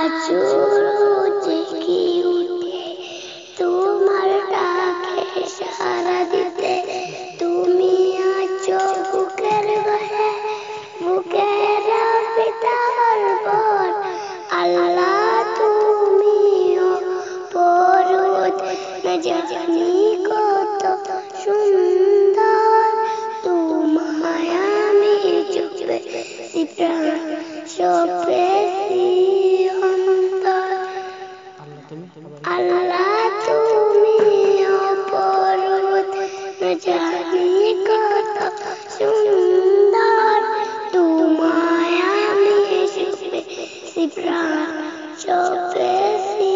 আচুরো জেগে উঠে? তোমার ডাকে সারা দিতে তুমি আছো বুকের ঘরে বুকের পিতার বর, আল্লাহ তুমিও পরুত। জানি কত সুন্দর, তোমায় আমি চুপে সিপ্রাণ সপে अल्लाह तुम्हें पर्वत न जाने कत सुंदर তোমায় আমি এসে প্রাণ চোপেছি